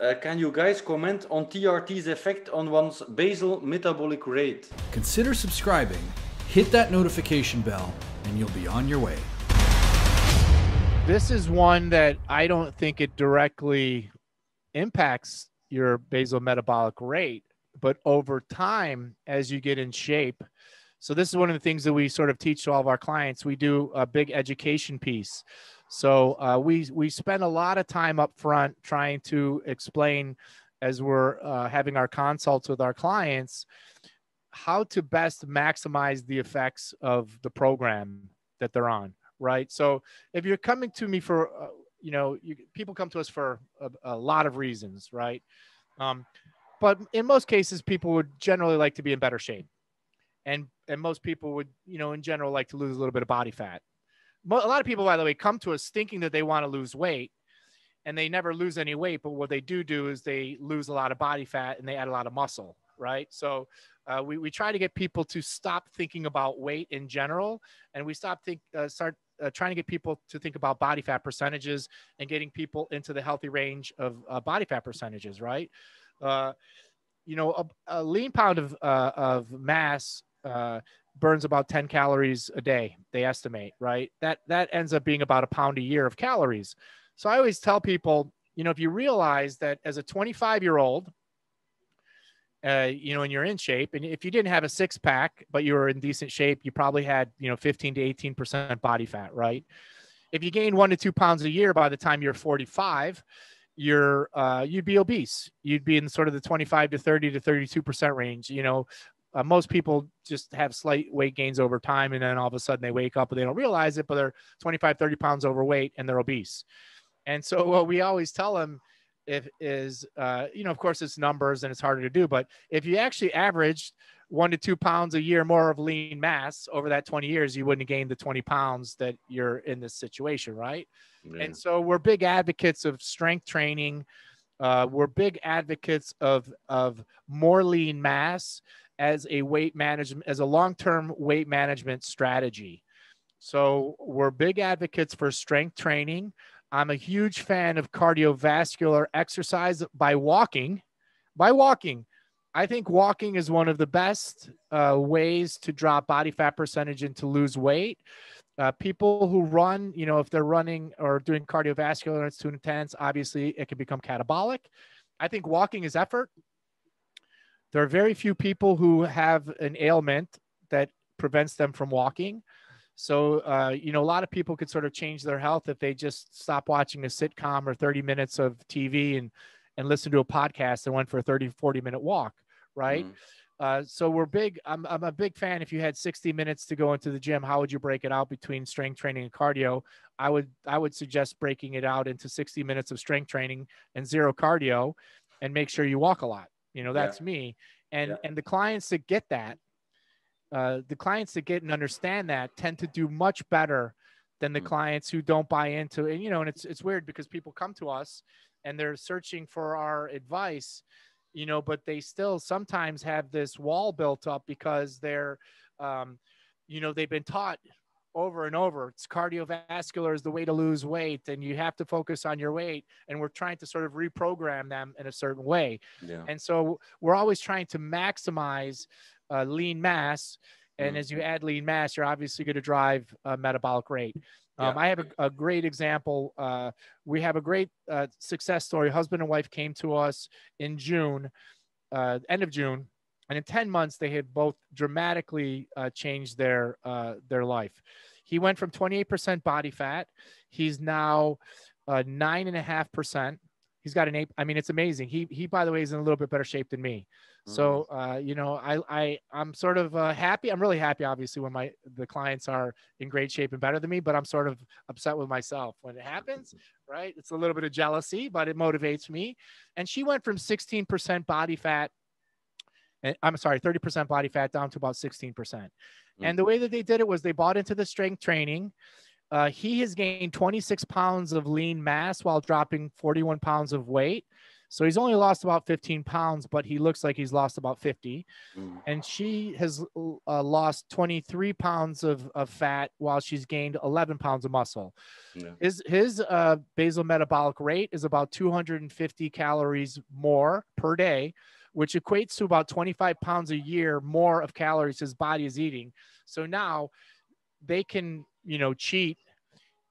uh, can you guys comment on TRT's effect on one's basal metabolic rate? Consider subscribing, hit that notification bell, and you'll be on your way. This is one that I don't think it directly impacts your basal metabolic rate, but over time, as you get in shape, so this is one of the things that we sort of teach to all of our clients. We do a big education piece. So uh, we we spend a lot of time up front trying to explain as we're uh, having our consults with our clients how to best maximize the effects of the program that they're on right? So if you're coming to me for uh, you know you, people come to us for a, a lot of reasons right? Um, but in most cases people would generally like to be in better shape. And and most people would you know in general like to lose a little bit of body fat a lot of people by the way come to us thinking that they want to lose weight and they never lose any weight but what they do do is they lose a lot of body fat and they add a lot of muscle right? So uh, we, we try to get people to stop thinking about weight in general and we stop think uh, start uh, trying to get people to think about body fat percentages and getting people into the healthy range of uh, body fat percentages right? Uh, you know a, a, lean pound of, uh, of mass uh, burns about 10 calories a day they estimate right that that ends up being about a pound a year of calories so i always tell people you know if you realize that as a 25 year old uh, you know, and you're in shape, and if you didn't have a six pack, but you were in decent shape, you probably had, you know, 15 to 18% body fat, right? If you gain one to two pounds a year by the time you're 45, you're, uh, you'd be obese. You'd be in sort of the 25 to 30 to 32% range. You know, uh, most people just have slight weight gains over time and then all of a sudden they wake up and they don't realize it but they're 25 30 pounds overweight and they're obese. And so what we always tell them if is uh, you know of course it's numbers and it's harder to do but if you actually averaged one to two pounds a year more of lean mass over that 20 years you wouldn't have gained the 20 pounds that you're in this situation right? Yeah. and so we're big advocates of strength training. Uh, we're big advocates of of more lean mass as a weight management as a long-term weight management strategy so we're big advocates for strength training I'm a huge fan of cardiovascular exercise by walking. By walking, I think walking is one of the best uh, ways to drop body fat percentage and to lose weight. Uh, people who run, you know, if they're running or doing cardiovascular and it's too intense, obviously it can become catabolic. I think walking is effort. There are very few people who have an ailment that prevents them from walking. So, uh, you know, a lot of people could sort of change their health if they just stop watching a sitcom or 30 minutes of TV and, and listen to a podcast and went for a 30, 40 minute walk. Right. Mm. Uh, so we're big. I'm, I'm a big fan. If you had 60 minutes to go into the gym, how would you break it out between strength training and cardio? I would, I would suggest breaking it out into 60 minutes of strength training and zero cardio and make sure you walk a lot. You know, that's yeah. me. And, yeah. and the clients that get that, uh, the clients that get and understand that tend to do much better than the mm. clients who don't buy into it. And, you know, and it's, it's weird because people come to us and they're searching for our advice, you know, but they still sometimes have this wall built up because they're, um, you know, they've been taught over and over it's cardiovascular is the way to lose weight and you have to focus on your weight and we're trying to sort of reprogram them in a certain way yeah. and so we're always trying to maximize uh, lean mass. And mm. as you add lean mass, you're obviously going to drive a metabolic rate. Um, yeah. I have a, a great example. Uh, we have a great uh, success story. Husband and wife came to us in June, uh, end of June, and in 10 months they had both dramatically uh, changed their uh, their life. He went from 28% body fat. He's now uh, nine and a half percent. He's got an eight. I mean, it's amazing. He he, by the way, is in a little bit better shape than me. So, mm-hmm. uh, you know, I, I, I'm sort of uh, happy. I'm really happy, obviously, when my the clients are in great shape and better than me. But I'm sort of upset with myself when it happens. Right? It's a little bit of jealousy, but it motivates me. And she went from 16% body fat. And I'm sorry, 30% body fat down to about 16%. Mm-hmm. And the way that they did it was they bought into the strength training. Uh, he has gained 26 pounds of lean mass while dropping 41 pounds of weight So he's only lost about 15 pounds, but he looks like he's lost about 50. Mm. And she has uh, lost 23 pounds of, of fat while she's gained 11 pounds of muscle. Yeah. His, his uh, basal metabolic rate is about 250 calories more per day, which equates to about 25 pounds a year more of calories his body is eating. So now they can, you know, cheat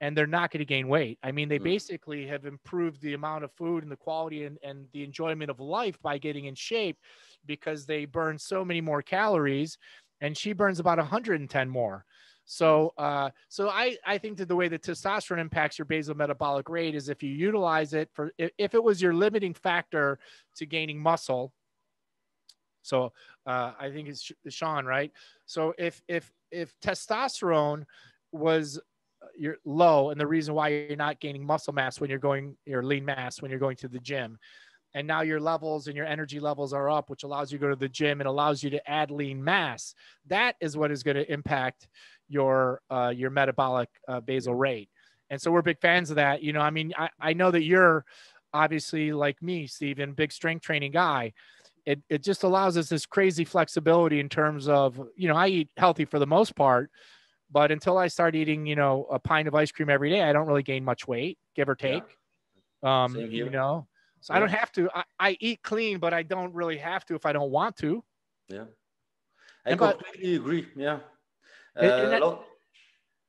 and they're not going to gain weight. I mean, they Mm. basically have improved the amount of food and the quality and, and the enjoyment of life by getting in shape because they burn so many more calories and she burns about 110 more. So, uh, so I, I think that the way that testosterone impacts your basal metabolic rate is if you utilize it for, if, if it was your limiting factor to gaining muscle. So, uh, I think it's Sean, right? So if, if, if testosterone was you're low and the reason why you're not gaining muscle mass when you're going your lean mass when you're going to the gym and now your levels and your energy levels are up which allows you to go to the gym and allows you to add lean mass that is what is going to impact your uh, your metabolic uh, basal rate. And so we're big fans of that. You know i mean I, I know that you're obviously like me Steven, big strength training guy it, it just allows us this crazy flexibility in terms of you know i eat healthy for the most part but until I start eating, you know, a pint of ice cream every day, I don't really gain much weight, give or take. Um, you know, so I don't have to. I, I eat clean, but I don't really have to if I don't want to. Yeah, I And but- completely agree. Yeah. Uh, that-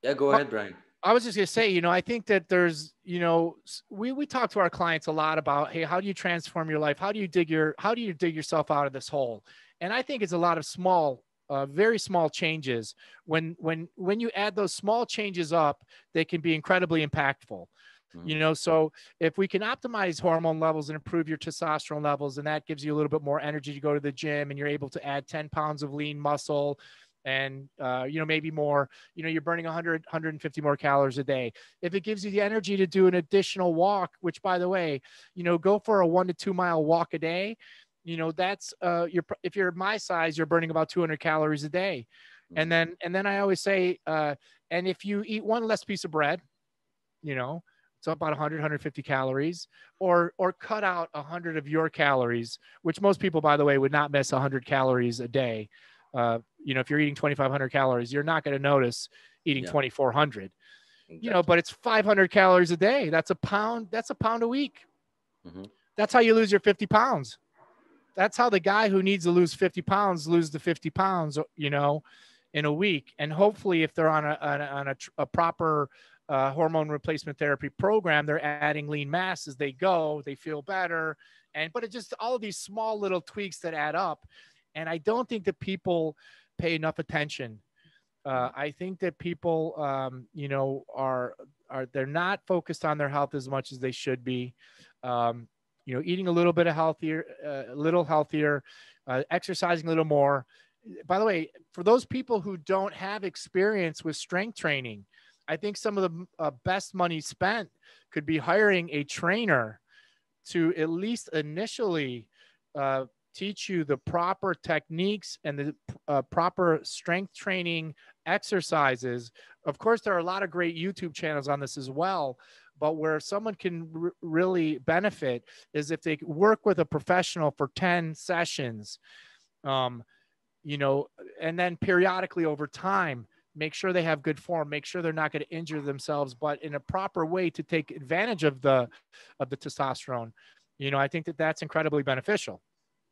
yeah, go ahead, Brian. I was just gonna say, you know, I think that there's, you know, we we talk to our clients a lot about, hey, how do you transform your life? How do you dig your, how do you dig yourself out of this hole? And I think it's a lot of small, uh, very small changes. When when when you add those small changes up, they can be incredibly impactful. Mhm. You know, so if we can optimize hormone levels and improve your testosterone levels, and that gives you a little bit more energy to go to the gym, and you're able to add 10 pounds of lean muscle, and uh, you know maybe more you know you're burning 100 150 more calories a day. If it gives you the energy to do an additional walk which by the way you know go for a one to two mile walk a day you know that's uh you're if you're my size you're burning about 200 calories a day. And then and then i always say uh and if you eat one less piece of bread you know it's about 100 150 calories or or cut out 100 of your calories which most people by the way would not miss 100 calories a day uh, you know if you're eating 2500 calories you're not going to notice eating Yeah. 2400 you know but it's 500 calories a day. That's a pound that's a pound a week. Mhm. that's how you lose your 50 pounds. That's how the guy who needs to lose 50 pounds lose the 50 pounds you know in a week. And hopefully if they're on a, on a, on a, tr- a proper uh, hormone replacement therapy program they're adding lean mass as they go they feel better. And but it just all of these small little tweaks that add up and i don't think that people pay enough attention uh, I think that people, um, you know, are are they're not focused on their health as much as they should be. Um, you know, eating a little bit of healthier, uh, a little healthier, uh, exercising a little more. By the way, for those people who don't have experience with strength training, I think some of the uh, best money spent could be hiring a trainer to at least initially uh, teach you the proper techniques and the uh, proper strength training exercises. Of course, there are a lot of great YouTube channels on this as well. But where someone can r- really benefit is if they work with a professional for 10 sessions, um, you know, and then periodically over time, make sure they have good form, make sure they're not going to injure themselves, but in a proper way to take advantage of the of the testosterone. You know, I think that that's incredibly beneficial.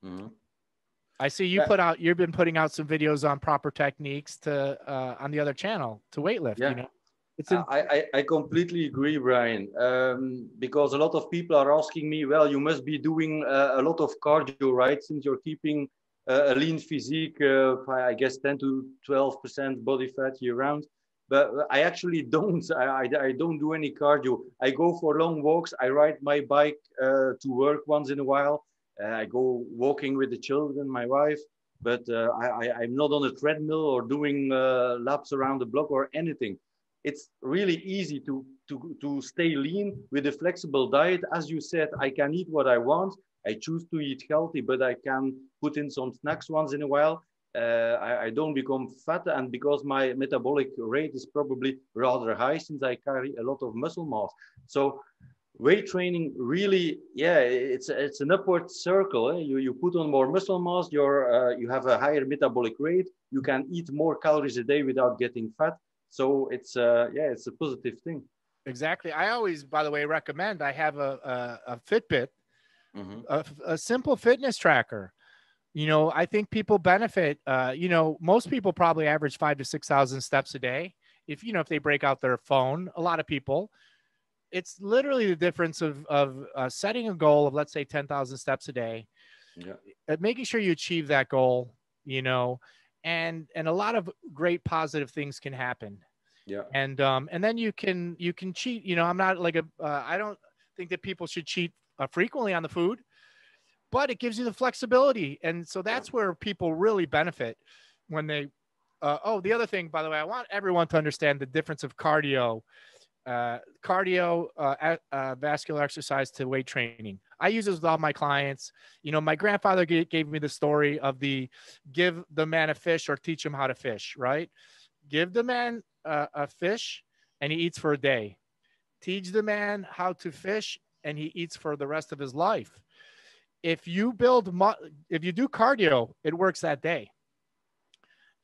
Mhm. I see you Yeah. put out. You've been putting out some videos on proper techniques to uh, on the other channel to weightlift. Yeah. You know, it's in, I, I, I completely agree, Brian, um, because a lot of people are asking me, well, you must be doing uh, a lot of cardio, right? Since you're keeping uh, a lean physique, uh, I guess 10 to 12% body fat year round. But I actually don't. I, I, I don't do any cardio. I go for long walks. I ride my bike uh, to work once in a while. Uh, I go walking with the children, my wife. But uh, I, I'm not on a treadmill or doing uh, laps around the block or anything it's really easy to, to, to stay lean with a flexible diet. As you said, I can eat what I want. I choose to eat healthy, but I can put in some snacks once in a while. Uh, I, I don't become fat. And because my metabolic rate is probably rather high since I carry a lot of muscle mass. So weight training really, yeah, it's it's an upward circle. Eh? You you put on more muscle mass, you're uh, you have a higher metabolic rate. You can eat more calories a day without getting fat. So it's uh, yeah, it's a positive thing. Exactly. I always, by the way, recommend. I have a a, a Fitbit, mm-hmm. a, a simple fitness tracker you know i think people benefit uh, you know most people probably average five to six thousand steps a day if you know if they break out their phone a lot of people it's literally the difference of of uh, setting a goal of let's say 10,000 steps a day yeah. Making sure you achieve that goal you know and and a lot of great positive things can happen. Yeah. And um and then you can you can cheat you know i'm not like a uh, I don't think that people should cheat uh, frequently on the food but it gives you the flexibility. And so that's where people really benefit when they uh, oh the other thing by the way i want everyone to understand the difference of cardio uh, cardio uh, uh, vascular exercise to weight training. I use this with all my clients. You know, my grandfather gave, gave me the story of the give the man a fish or teach him how to fish, right? Give the man a, a fish and he eats for a day. Teach the man how to fish and he eats for the rest of his life. If you build, if you do cardio, it works that day.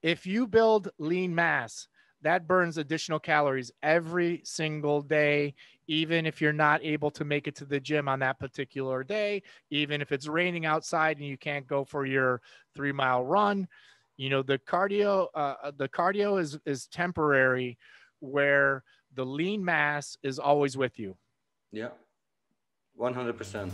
If you build lean mass, that burns additional calories every single day, even if you're not able to make it to the gym on that particular day, even if it's raining outside and you can't go for your three mile run. You know, the cardio, uh, uh the cardio is, is temporary where the lean mass is always with you. Yeah, 100%.